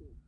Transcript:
Ooh.